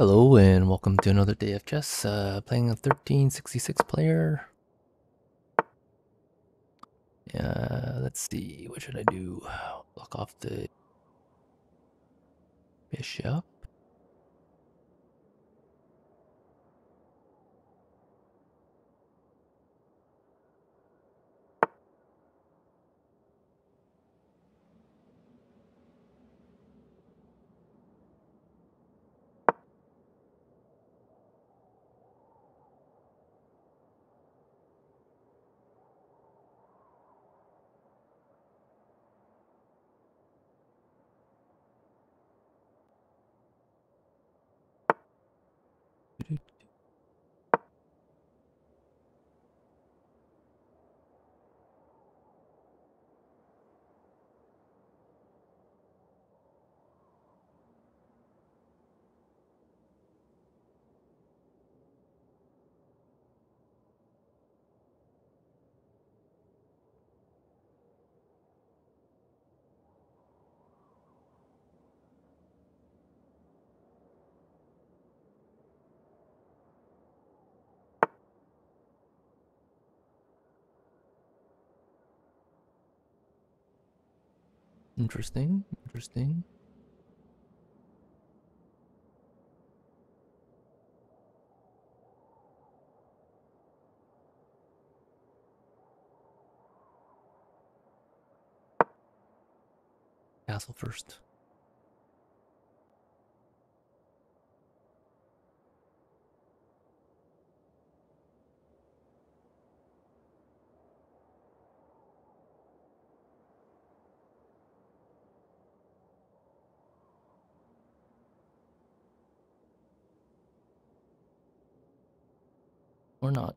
Hello and welcome to another day of chess. Uh, playing a 1366 player. Uh, let's see, what should I do? Lock off the bishop. Interesting, interesting. Castle first. Or not.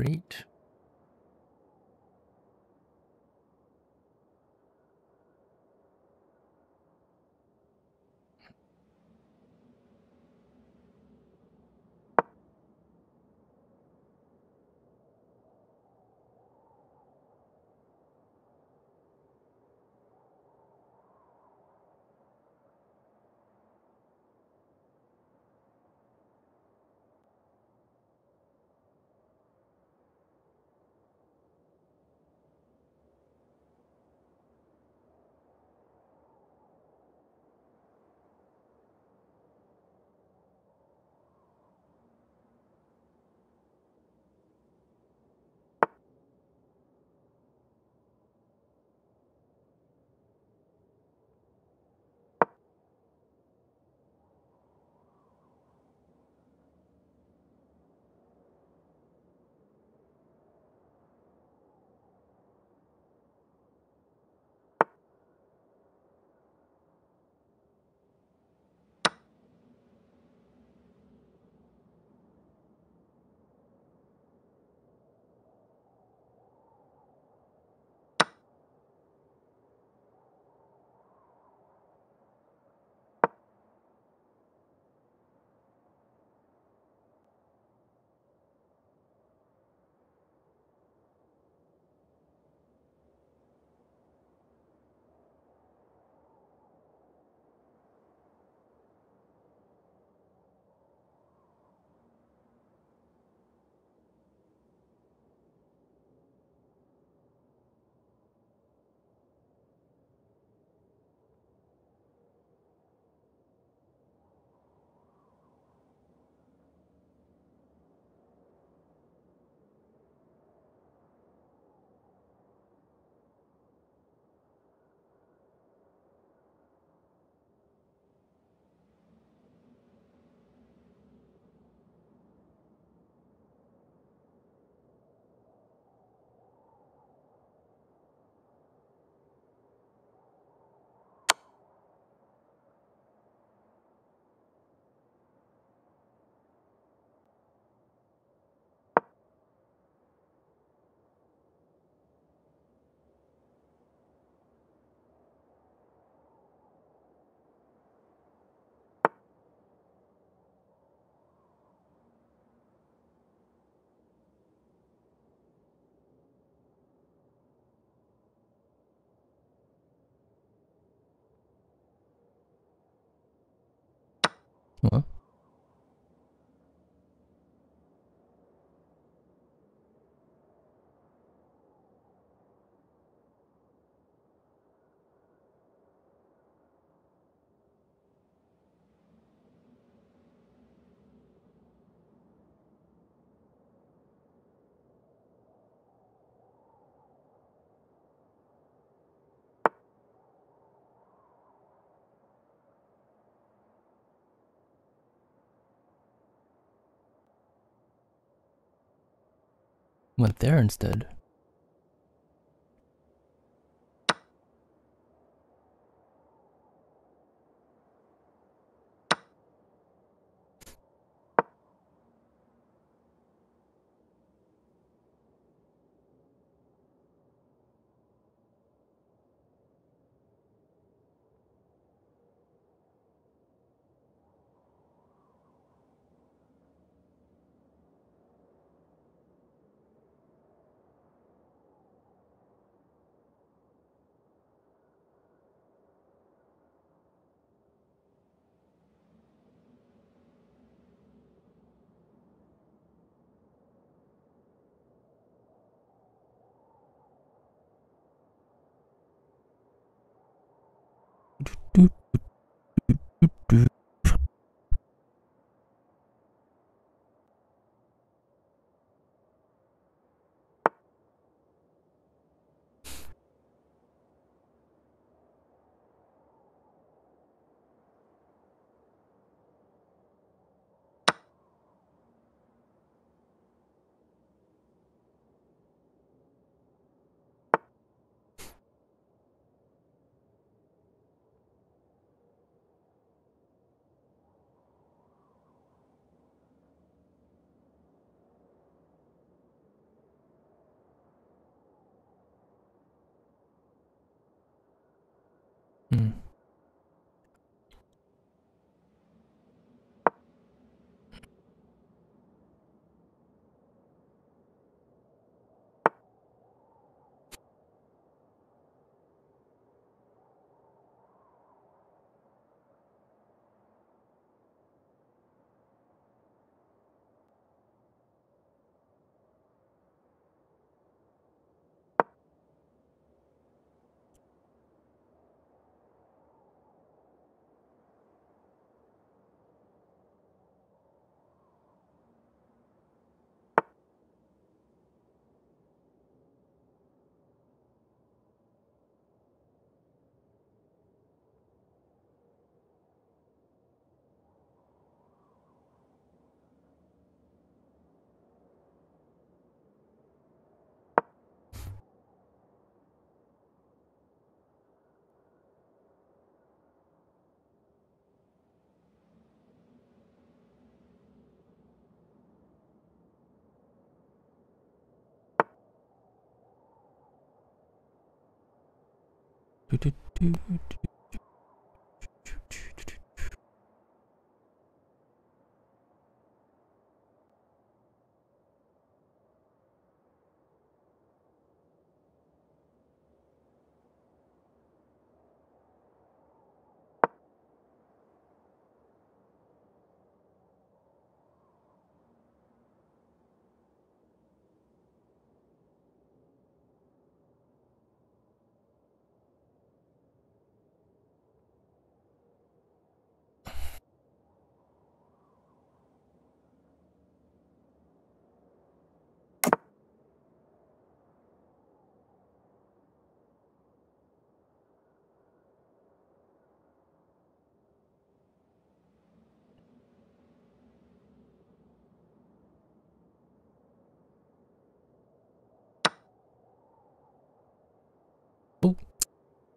Great. Well, went there instead. do Hmm. Do, do, do, do.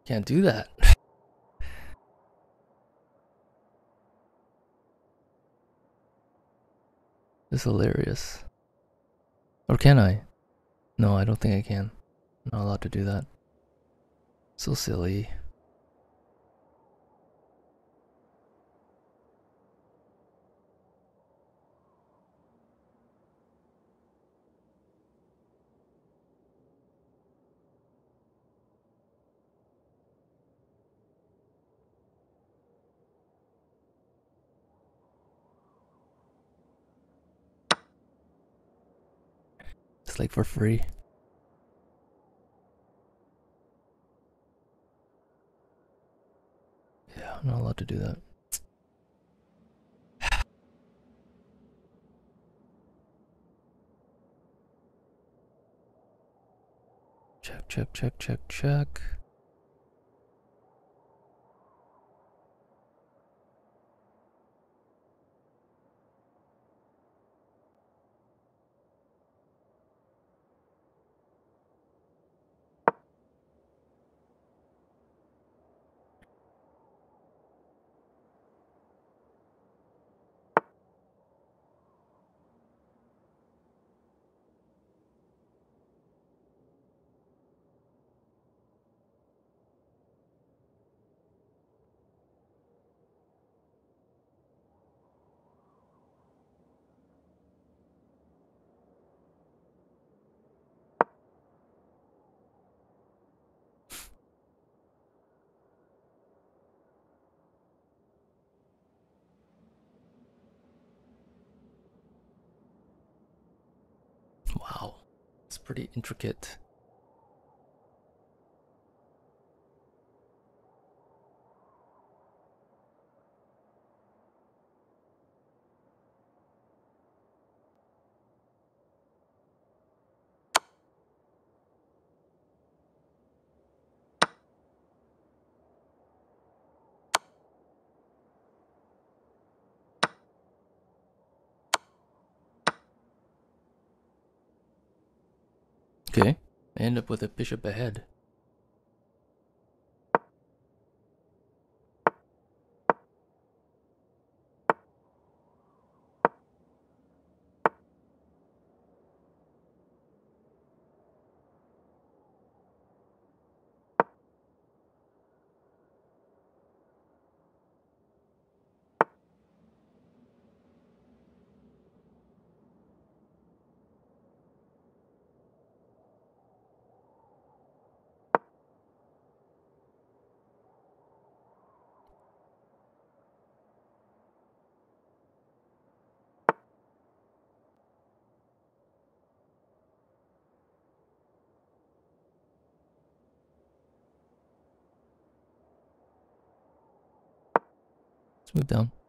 Can't do that. This is hilarious. Or can I? No, I don't think I can. I'm not allowed to do that. So silly. For free. Yeah, I'm not allowed to do that. Check, check, check, check, check. It's pretty intricate. Okay, I end up with a bishop ahead. Let's move down.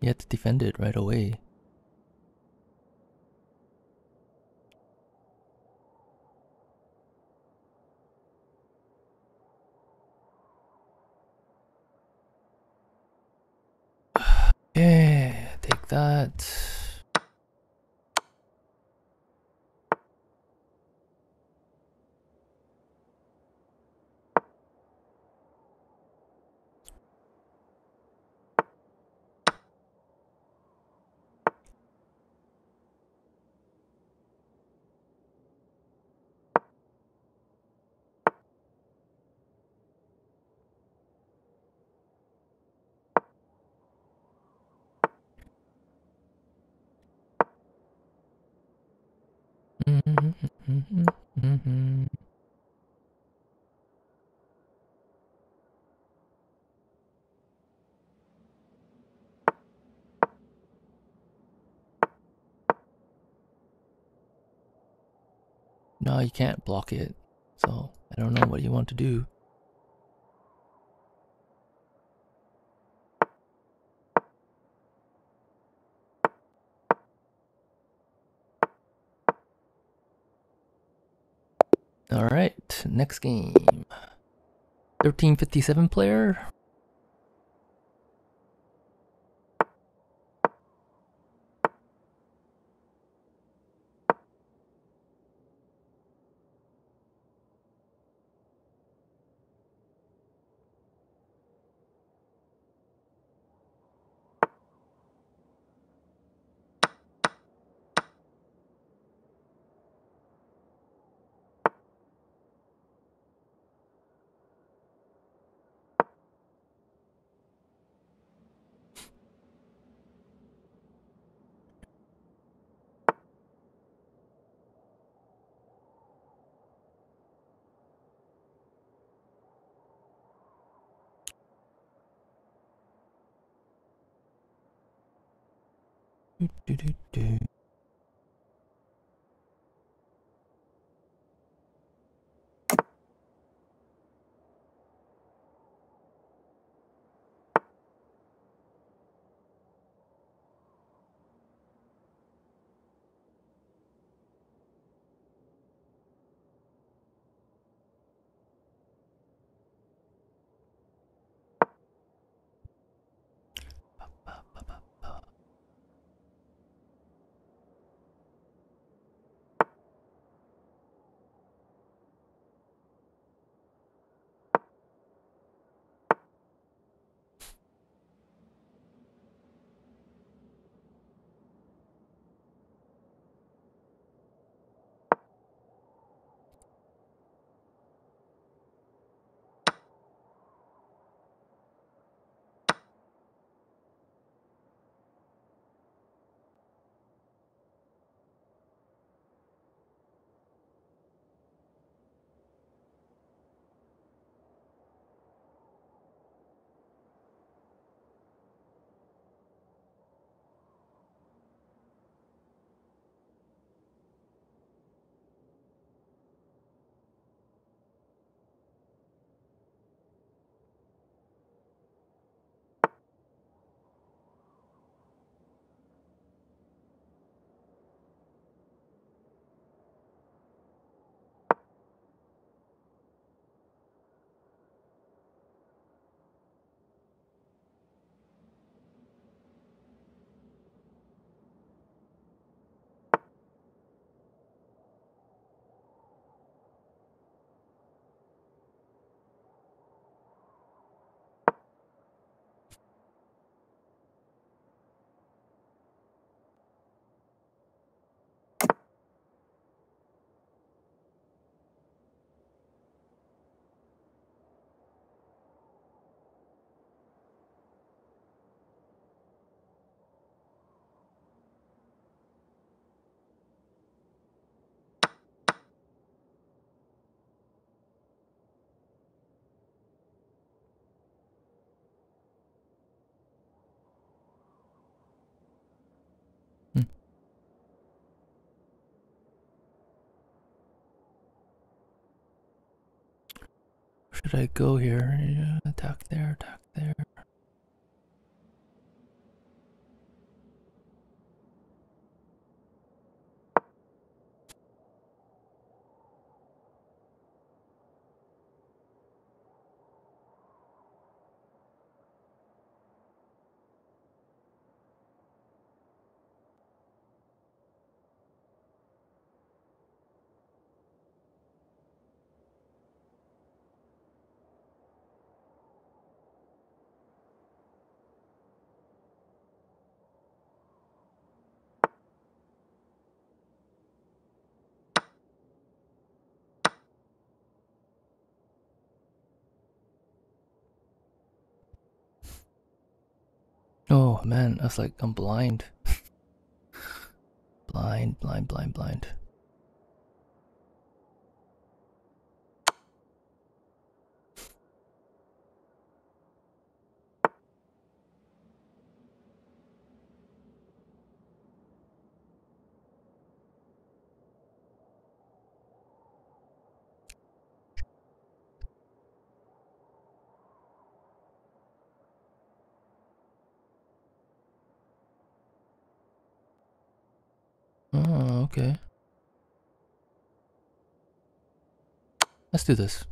To defend it right away. Yeah, take that. No, you can't block it. So I don't know what you want to do. All right, next game. 1357 player. Do, do, do, do. Should I go here? Yeah, attack there, attack there. Oh man, I was like, I'm blind. blind, blind, blind, blind. Oh, okay. Let's do this.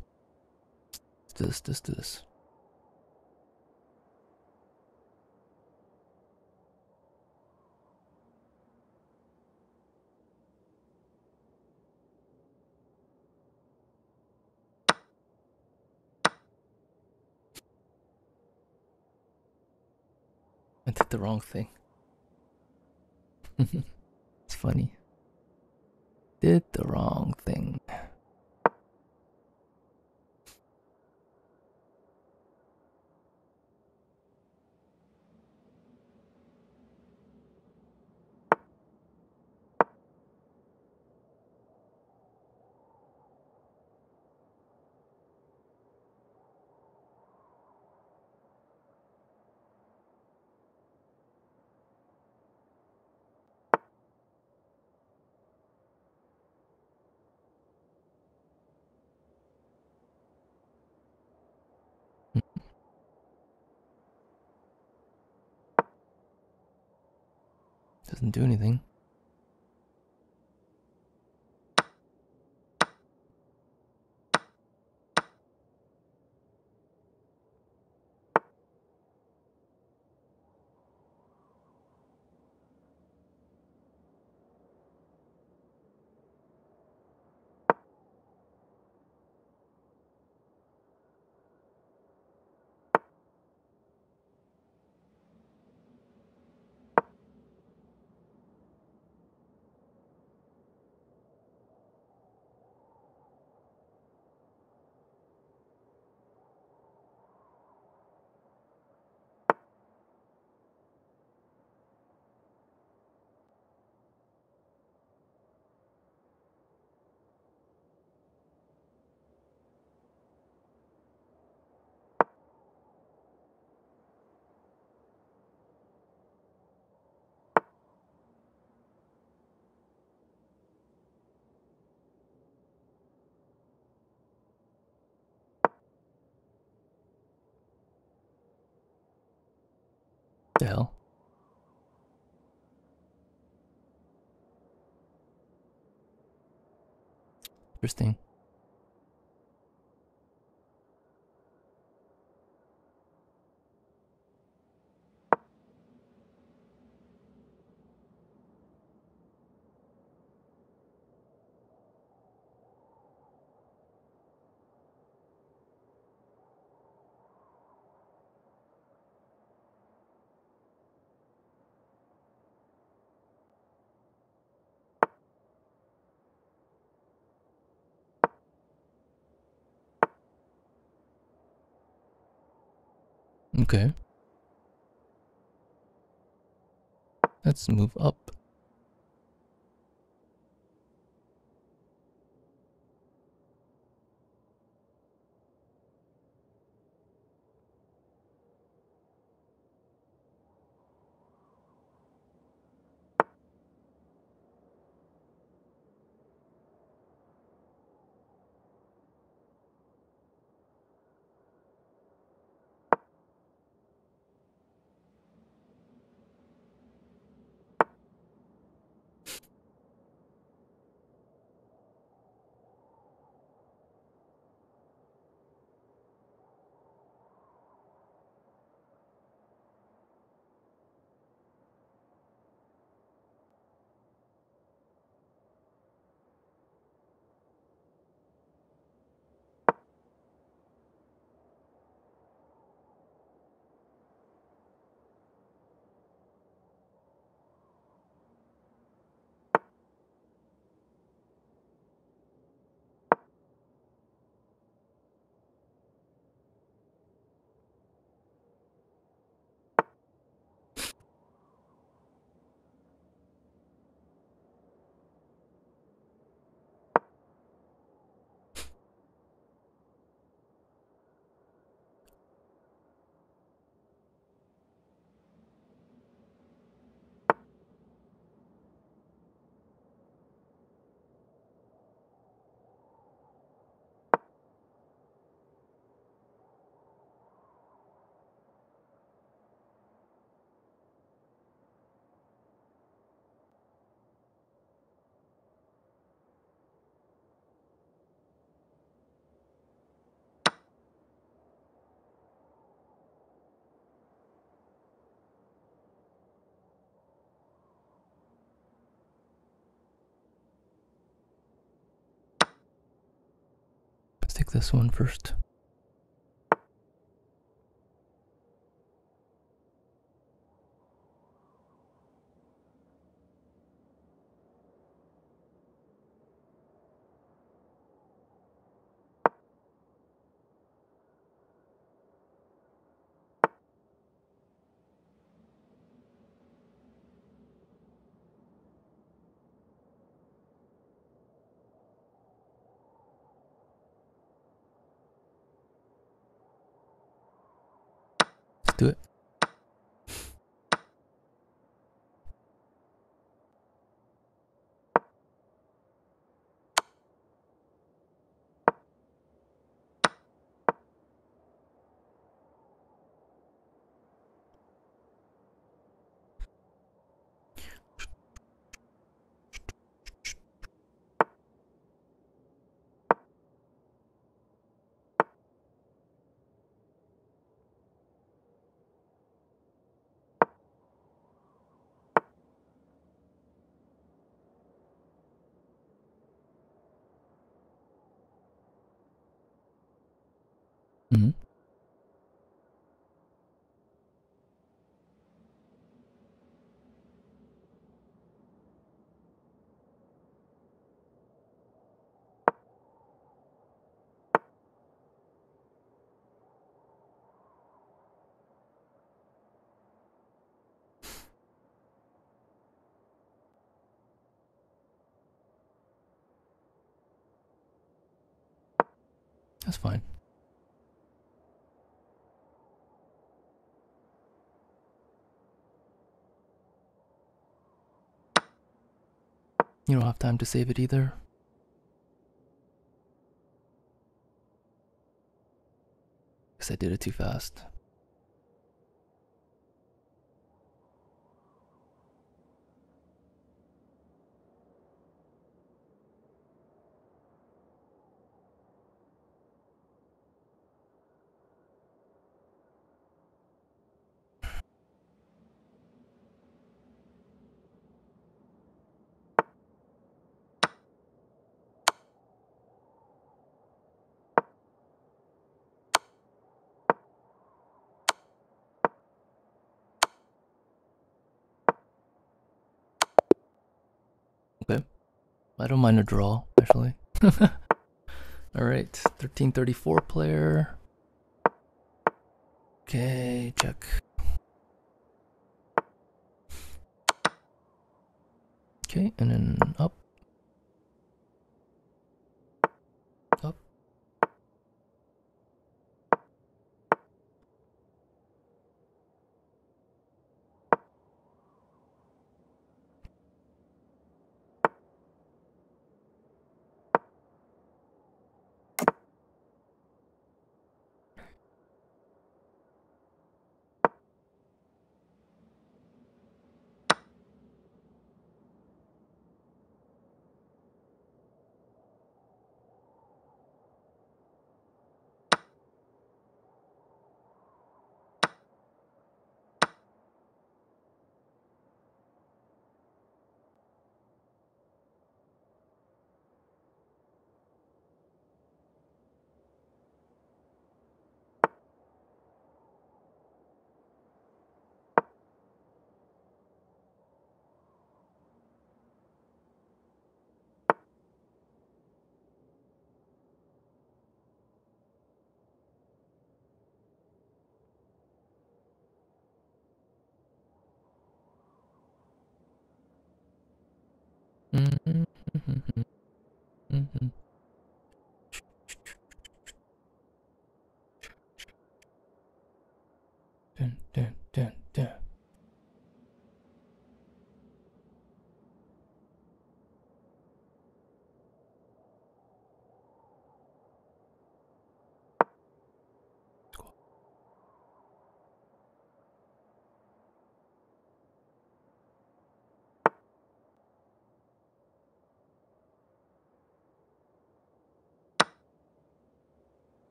Let's do this, let's do this. I did the wrong thing. it's funny. Did the wrong thing. Doesn't do anything. The hell? Interesting. Okay. Let's move up. This one first. Let's do it. Hmm That's fine. You don't have time to save it either. Because I did it too fast. Okay. I don't mind a draw, actually. Alright, 1334 player. Okay, check. Okay, and then up. Up. Mhm,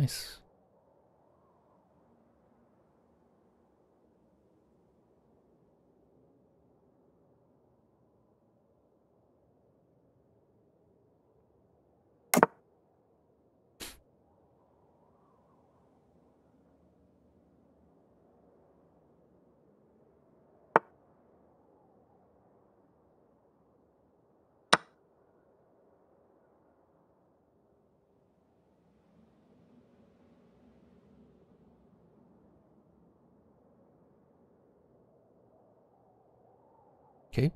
nice. Okay.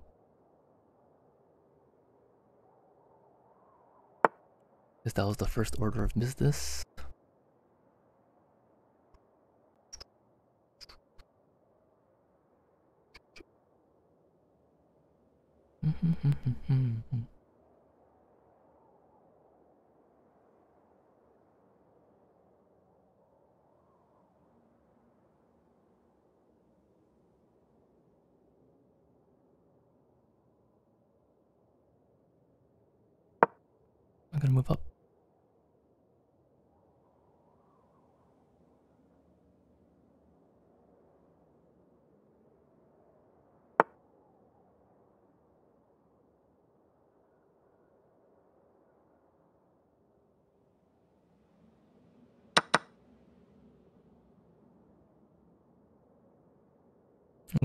Guess that was the first order of business. Mm-hmm, mm-hmm, mm-hmm, I'm gonna move up.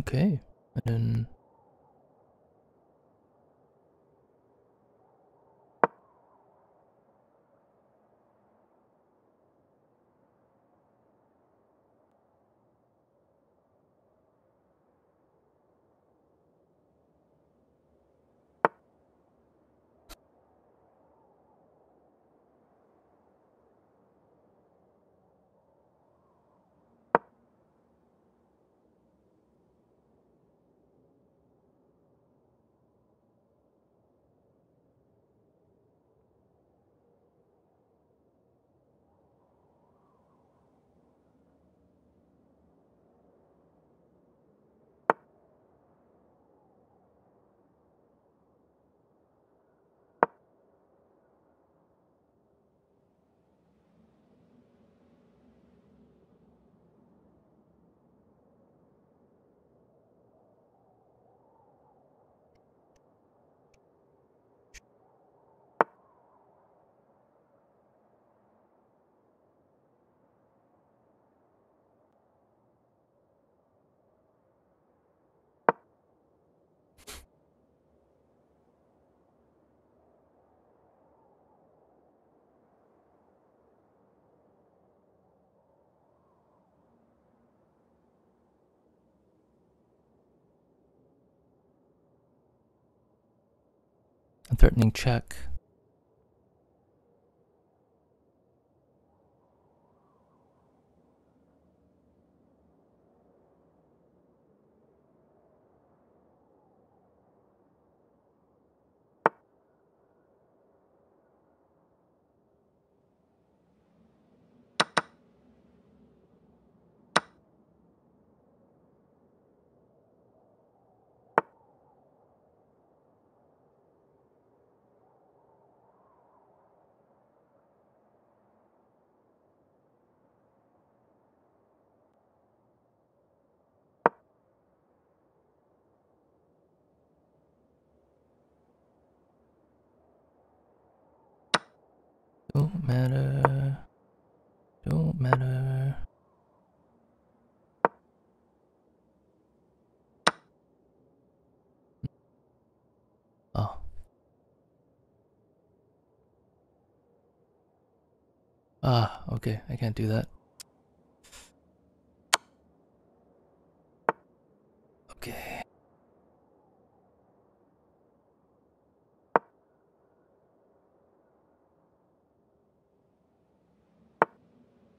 Okay, and threatening check. Don't matter. Don't matter. Oh. Ah, okay, I can't do that. Okay.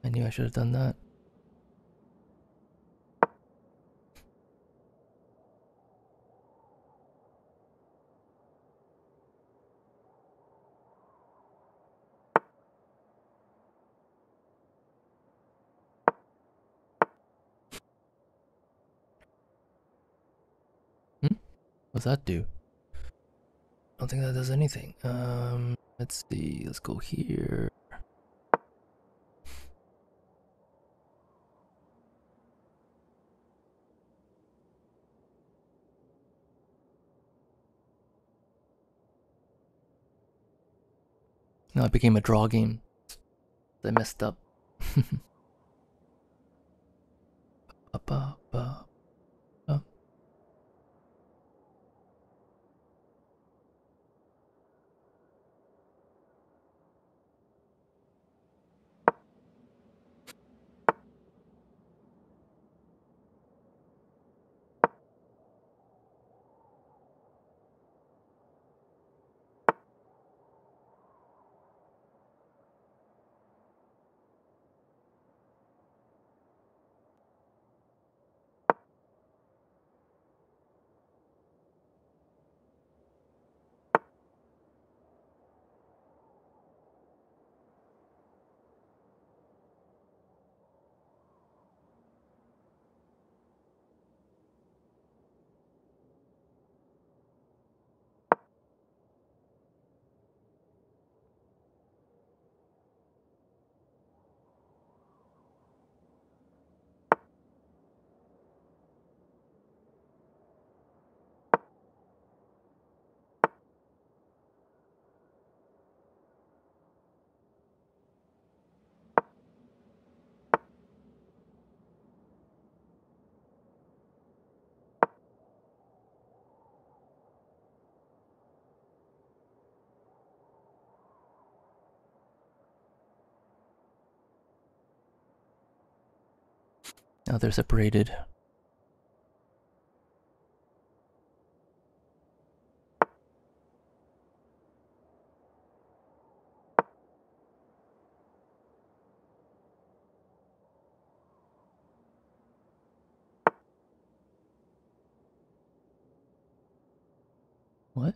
I knew I should have done that. Hmm? What's that do? I don't think that does anything. Um, let's see. Let's go here. No, it became a draw game. I messed up. up, up, up, up. Now they're separated. What?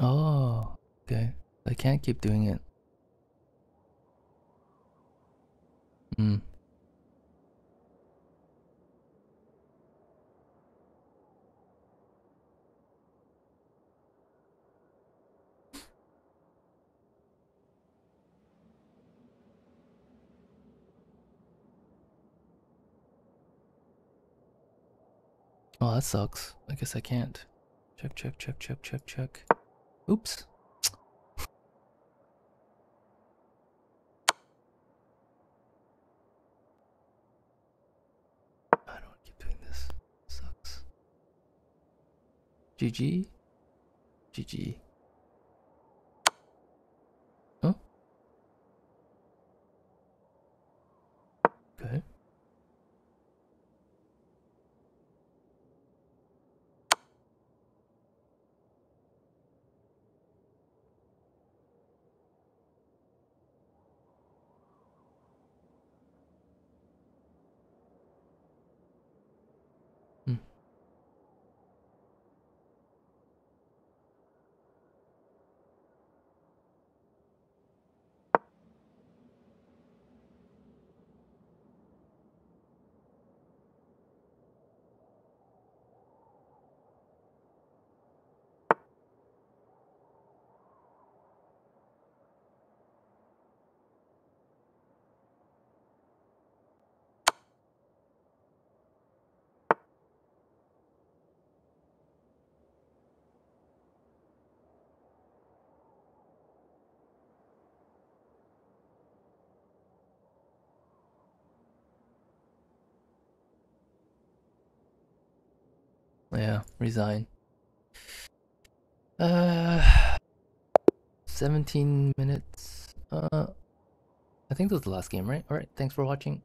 Oh, okay. I can't keep doing it. Hmm. Oh, that sucks. I guess I can't. Check, check, check, check, check, check. Oops. I don't keep doing this. Sucks. GG. GG. Oh. Okay. Hmm. Yeah, resign. Uh, 17 minutes. Uh, I think that was the last game, right? Alright, thanks for watching.